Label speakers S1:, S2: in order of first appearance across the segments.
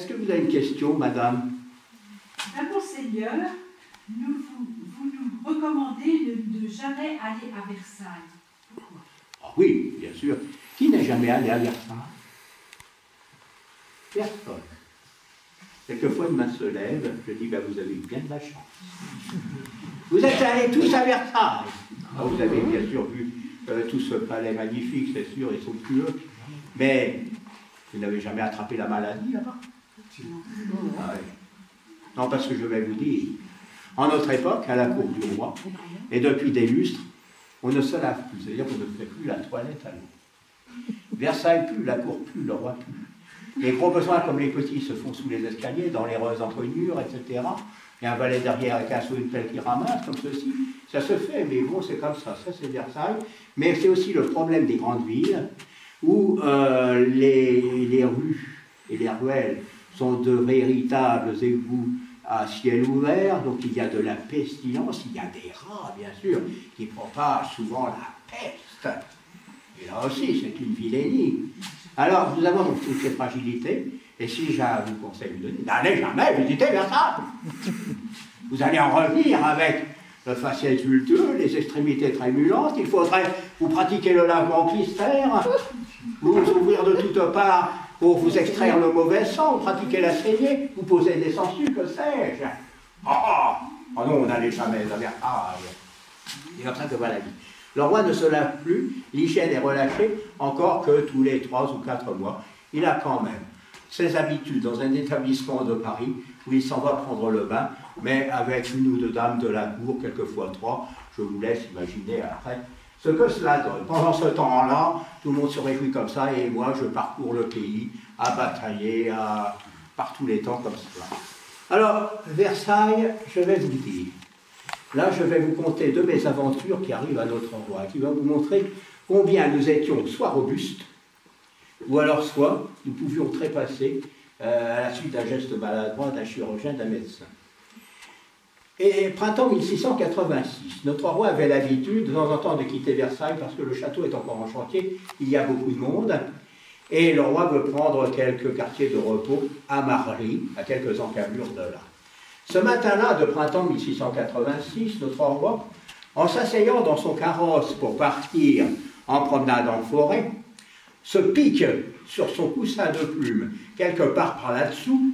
S1: Est-ce que vous avez une question, madame?
S2: Ben, Monseigneur, nous, vous, vous nous recommandez de ne jamais aller à Versailles. Pourquoi?
S1: Ah Oui, bien sûr. Qui n'est jamais allé à Versailles? Personne. Quelquefois, une main se lève, je dis, ben, vous avez eu bien de la chance. Vous êtes allés tous à Versailles. Ah, vous avez bien sûr vu euh, tout ce palais magnifique, c'est sûr, et somptueux. Mais vous n'avez jamais attrapé la maladie là-bas Ah. Non, parce que je vais vous dire, en notre époque, à la cour du roi, et depuis des lustres, on ne se lave plus, c'est-à-dire qu'on ne fait plus la toilette à l'eau. Versailles plus, la cour plus, le roi plus. Les gros besoins comme les petits se font sous les escaliers, dans les encoignures, etc. Il y a un valet derrière avec un seau une pelle qui ramasse, comme ceci. Ça se fait, mais bon, c'est comme ça. Ça, c'est Versailles. Mais c'est aussi le problème des grandes villes, où euh, les, les rues et les ruelles sont de véritables égouts à ciel ouvert, donc il y a de la pestilence, il y a des rats, bien sûr, qui propagent souvent la peste. Et là aussi, c'est une vilainie. Alors, nous avons donc toutes ces fragilités, et si j'ai à vous conseille de donner, n'allez jamais visiter Versailles. Vous allez en revenir avec le faciès vulteux, les extrémités trémulantes, il faudrait vous pratiquer le lavement clistère, vous ouvrir de toutes parts pour vous extraire le mauvais sang, pratiquer la saignée, vous poser des sangsues, que sais-je. Ah oh, non, on n'allait jamais à Versailles. C'est comme ça que va la vie. Le roi ne se lave plus, l'hygiène est relâchée encore que tous les trois ou quatre mois. Il a quand même ses habitudes dans un établissement de Paris où il s'en va prendre le bain, mais avec une ou deux dames de la cour, quelquefois trois. Je vous laisse imaginer après ce que cela donne. Pendant ce temps-là, tout le monde se réjouit comme ça, et moi je parcours le pays à batailler, à, par tous les temps comme cela. Alors, Versailles, je vais vous dire. Là, je vais vous conter de mes aventures qui arrivent à notre roi, qui va vous montrer combien nous étions soit robustes, ou alors soit nous pouvions trépasser euh, à la suite d'un geste maladroit d'un chirurgien, d'un médecin. Et printemps 1686, notre roi avait l'habitude de temps en temps de quitter Versailles parce que le château est encore en chantier, il y a beaucoup de monde, et le roi veut prendre quelques quartiers de repos à Marly, à quelques encablures de là. Ce matin-là de printemps 1686, notre roi, en s'asseyant dans son carrosse pour partir en promenade en forêt, se pique sur son coussin de plumes, quelque part par là-dessous,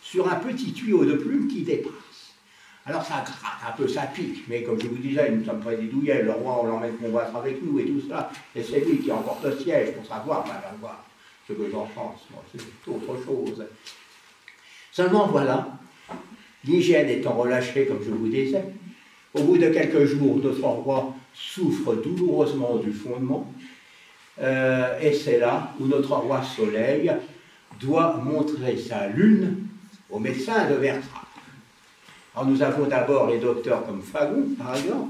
S1: sur un petit tuyau de plumes qui dépasse. Alors ça gratte un peu, ça pique, mais comme je vous disais, nous sommes très douillets, le roi, on l'emmène combattre avec nous et tout ça, et c'est lui qui emporte le siège pour savoir, madame, voir ce que j'en pense, c'est autre chose. Seulement voilà, L'hygiène étant relâchée, comme je vous disais, au bout de quelques jours, notre roi souffre douloureusement du fondement, euh, et c'est là où notre roi Soleil doit montrer sa lune au médecin de Versailles. Alors nous avons d'abord les docteurs comme Fagon, par exemple,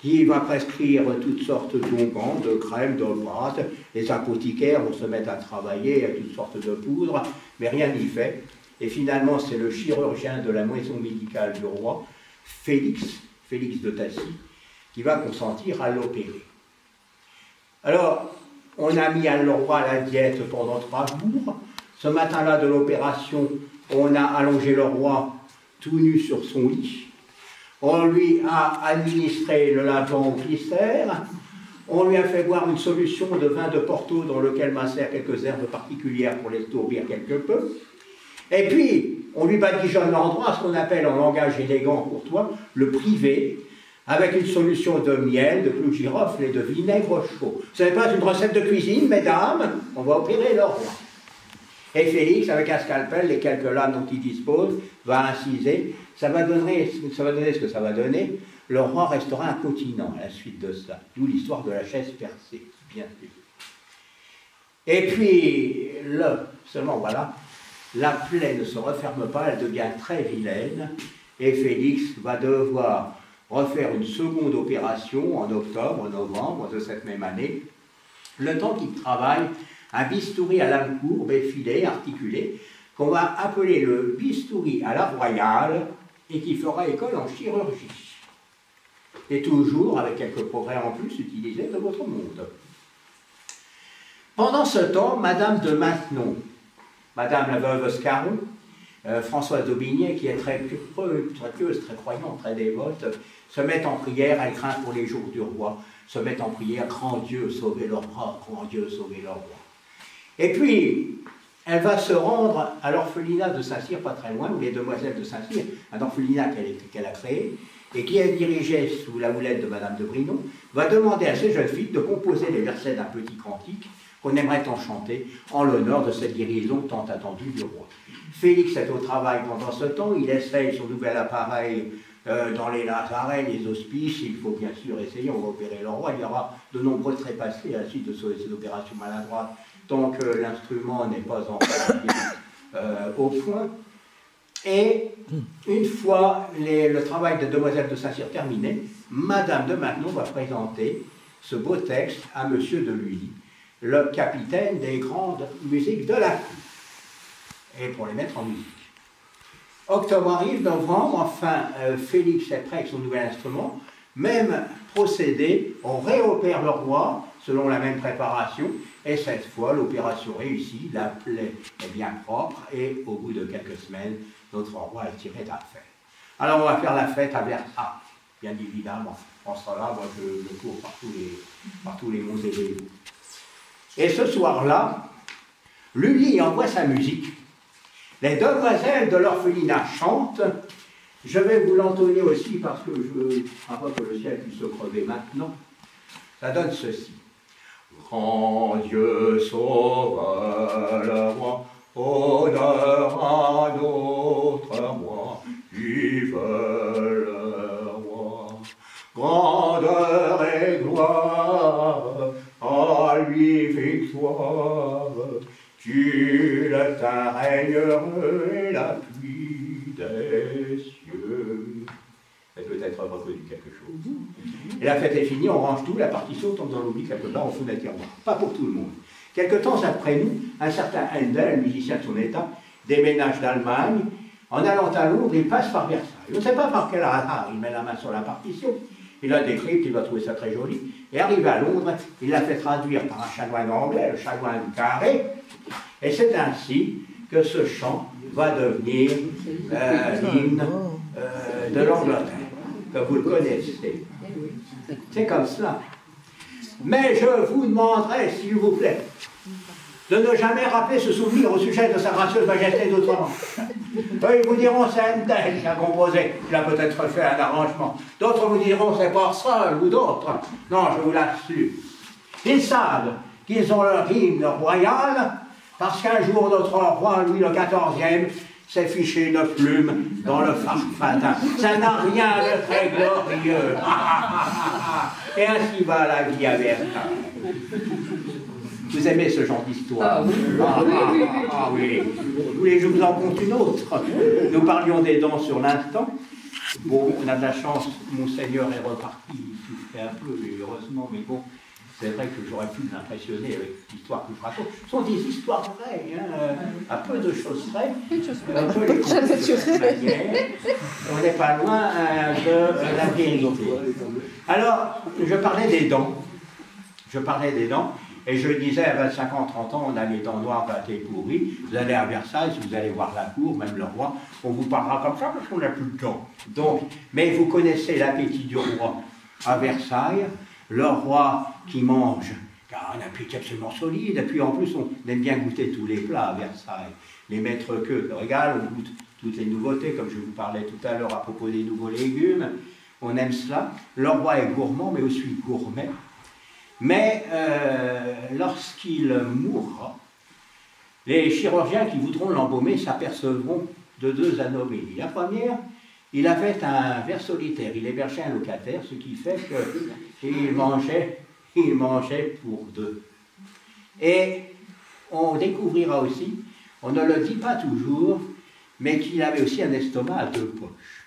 S1: qui va prescrire toutes sortes d'onguents, de crèmes, d'obrates. Les apothicaires vont se mettre à travailler à toutes sortes de poudres, mais rien n'y fait. Et finalement, c'est le chirurgien de la maison médicale du roi, Félix, Félix de Tassy, qui va consentir à l'opérer. Alors, on a mis à le roi à la diète pendant trois jours. Ce matin-là de l'opération, on a allongé le roi tout nu sur son lit. On lui a administré le lavant au. On lui a fait boire une solution de vin de Porto dans lequel macèrent quelques herbes particulières pour les tourbir quelque peu. Et puis, on lui badigeonne l'endroit, ce qu'on appelle en langage élégant courtois, le privé, avec une solution de miel, de clou girofle et de vinaigre chaud. Ce n'est pas une recette de cuisine, mesdames, on va opérer le roi. Et Félix, avec un scalpel, les quelques lames dont il dispose, va inciser. Ça va, donner, ce que ça va donner. Le roi restera incontinent à la suite de ça. D'où l'histoire de la chaise percée, bien sûr. Et puis, le, seulement voilà, la plaie ne se referme pas, elle devient très vilaine, et Félix va devoir refaire une seconde opération en octobre, novembre de cette même année, le temps qu'il travaille un bistouri à lame courbe, effilé, articulé, qu'on va appeler le bistouri à la royale et qui fera école en chirurgie. Et toujours avec quelques progrès en plus utilisés de votre monde. Pendant ce temps, Madame de Maintenon, Madame la veuve Scarron, euh, Françoise d'Aubigné, qui est très, très pieuse, très croyante, très dévote, se met en prière, elle craint pour les jours du roi, se met en prière, grand Dieu, sauvez leur roi, grand Dieu, sauvez leur roi. Et puis, elle va se rendre à l'orphelinat de Saint-Cyr, pas très loin, où les demoiselles de Saint-Cyr, un orphelinat qu'elle a créé, et qui est dirigé sous la houlette de Madame de Brinon, va demander à ces jeunes filles de composer les versets d'un petit cantique qu'on aimerait enchanter en l'honneur de cette guérison tant attendue du roi. Félix est au travail pendant ce temps, il essaye son nouvel appareil euh, dans les lazarets, les hospices, il faut bien sûr essayer, on va opérer le roi, il y aura de nombreux trépassés à la suite de ces opérations maladroites, tant que l'instrument n'est pas encore euh, au point. Et une fois le travail de Demoiselle de Saint-Cyr terminé, Madame de Maintenon va présenter ce beau texte à Monsieur de Lully, le capitaine des grandes musiques de la cour, et pour les mettre en musique. Octobre arrive, novembre, enfin, euh, Félix est prêt avec son nouvel instrument. Même procédé, on réopère le roi selon la même préparation, et cette fois, l'opération réussit, la plaie est bien propre, et au bout de quelques semaines, notre roi est tiré d'affaire. Alors on va faire la fête à Versailles, bien évidemment. On sera là, moi je, cours par tous les, par tous les monts et les Et ce soir-là, Lully envoie sa musique. Les demoiselles de l'orphelinat chantent. Je vais vous l'entonner aussi parce que je ne crois pas que le ciel puisse se crever maintenant. Ça donne ceci. Grand Dieu sauve le roi, honneur à notre roi, vive le roi. Grandeur et gloire, à lui victoire, tu le règne la pluie des cieux. Elle peut-être reconnu quelque chose. Et la fête est finie, on range tout, la partition tombe dans l'oubli quelque part au fond d'un tiroir. Pas pour tout le monde. Quelque temps après nous, un certain Handel, musicien de son état, déménage d'Allemagne. En allant à Londres, il passe par Versailles. On ne sait pas par quel hasard, il met la main sur la partition. Il la décrypte, il va trouver ça très joli. Et arrivé à Londres, il l'a fait traduire par un chanoine anglais, le chanoine carré. Et c'est ainsi que ce chant va devenir euh, l'hymne euh, de l'Angleterre, que vous le connaissez. C'est comme cela. Mais je vous demanderai, s'il vous plaît, de ne jamais rappeler ce souvenir au sujet de sa gracieuse majesté d'autrement. Eux, ils vous diront c'est Handel qui a composé, il a peut-être fait un arrangement. D'autres vous diront c'est seul ou d'autres. Non, je vous l'assure. Ils savent qu'ils ont leur hymne royal parce qu'un jour notre roi Louis le XIVe fiché une plume dans le farfatin. Ça n'a rien de très glorieux. Et ainsi va la vie à Versailles. Vous aimez ce genre d'histoire? Ah, ah, ah, ah, oui. Vous voulez que je vous en compte une autre? Nous parlions des dents sur l'instant. Bon, on a de la chance, Monseigneur est reparti, il souffrait un peu, heureusement, mais bon, c'est vrai que j'aurais pu l'impressionner avec l'histoire que je raconte. Ce sont des histoires vraies, hein, à peu de choses vraies. On peut les On n'est pas loin euh, de la vérité. Alors, je parlais des dents. Je parlais des dents. Et je disais, à 25 ans, 30 ans, on a les dents noires, pâtées, pourries. Vous allez à Versailles, si vous allez voir la cour, même le roi, on vous parlera comme ça parce qu'on n'a plus de temps. Donc, mais vous connaissez l'appétit du roi à Versailles le roi qui mange, car un appétit absolument solide, et puis en plus on aime bien goûter tous les plats à Versailles. Les maîtres que regarde, on goûte toutes les nouveautés, comme je vous parlais tout à l'heure à propos des nouveaux légumes, on aime cela. Le roi est gourmand, mais aussi gourmet. Mais euh, lorsqu'il mourra, les chirurgiens qui voudront l'embaumer s'apercevront de deux anomalies. La première, il avait un ver solitaire, il hébergeait un locataire, ce qui fait qu'il mangeait, il mangeait pour deux. Et on découvrira aussi, on ne le dit pas toujours, mais qu'il avait aussi un estomac à deux poches.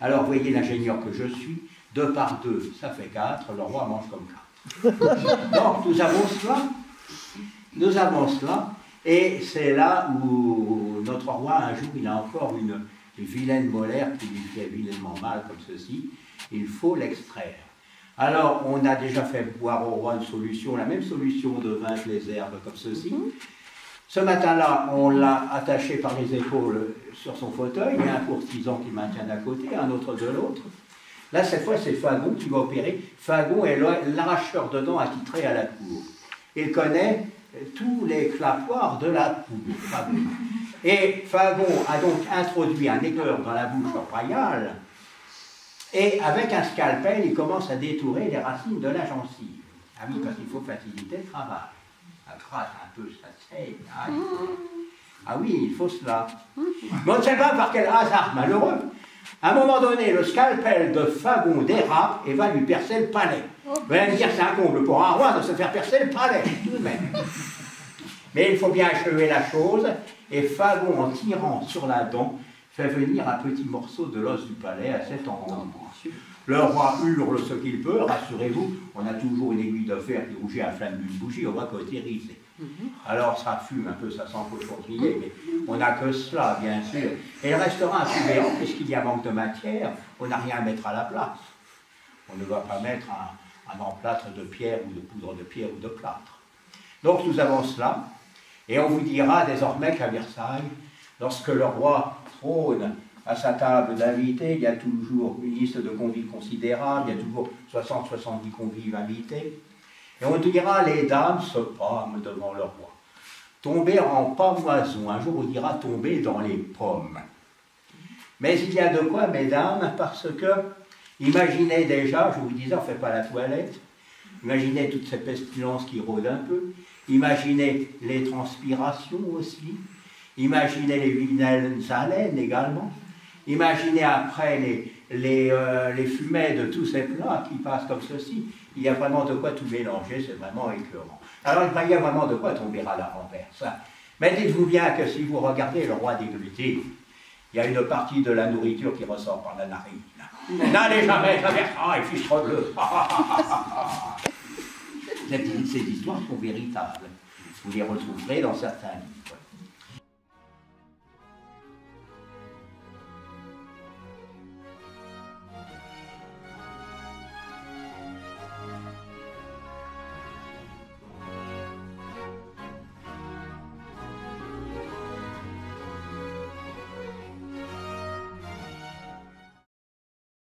S1: Alors, voyez l'ingénieur que je suis, deux par deux, ça fait quatre, le roi mange comme quatre. Donc, nous avons cela, nous avons cela, et c'est là où notre roi, un jour, il a encore une vilaine molaire qui lui fait vilainement mal comme ceci, il faut l'extraire. Alors, on a déjà fait boire au roi une solution, la même solution de vin les herbes comme ceci. Mhm. Ce matin-là, on l'a attaché par les épaules sur son fauteuil, il y a un courtisan qui maintient d'un côté, un autre de l'autre. Là, cette fois, c'est Fagon qui va opérer. Fagon est l'arracheur de dents attitré à la cour. Il connaît tous les clapoirs de la cour. Et Fagon a donc introduit un éclair dans la bouche royale, et avec un scalpel, il commence à détourer les racines de la gencive. Ah oui, parce qu'il faut faciliter le travail. Ça crache un peu, ça saigne. Ah, ah oui, il faut cela. Mais on ne sait pas par quel hasard malheureux. À un moment donné, le scalpel de Fagon dérape et va lui percer le palais. Vous allez me dire, c'est un comble pour un roi de se faire percer le palais, tout de même. Mais il faut bien achever la chose, et Fagon, en tirant sur la dent, fait venir un petit morceau de l'os du palais à cet endroit. Le roi hurle ce qu'il peut, rassurez-vous, on a toujours une aiguille de fer qui rougit à la flamme d'une bougie, on voit cautériser. Mhm. Alors ça fume un peu, ça sent cochonnerie, mais on n'a que cela, bien sûr. Et le restaurant est béant, puisqu'il y a manque de matière, on n'a rien à mettre à la place. On ne va pas mettre un, un emplâtre de pierre ou de poudre de pierre ou de plâtre. Donc nous avons cela, et on vous dira désormais qu'à Versailles, lorsque le roi trône à sa table d'invités, il y a toujours une liste de convives considérable, il y a toujours 60-70 convives invités. Et on dira, les dames se pâment devant le roi. Tomber en pamoison, un jour on dira tomber dans les pommes. Mais il y a de quoi, mesdames, parce que, imaginez déjà, je vous disais, on ne fait pas la toilette, imaginez toutes ces pestilences qui rôdent un peu, imaginez les transpirations aussi, imaginez les vilaines haleines également, Imaginez après les, les, euh, les, fumets de tous ces plats qui passent comme ceci. Il y a vraiment de quoi tout mélanger, c'est vraiment écœurant. Alors il y a vraiment de quoi tomber à la renverse. Mais dites-vous bien que si vous regardez le roi des glutides, il y a une partie de la nourriture qui ressort par la narine. N'allez jamais traverser, il fiche trop bleu. Ces histoires sont véritables. Vous les retrouverez dans certains livres.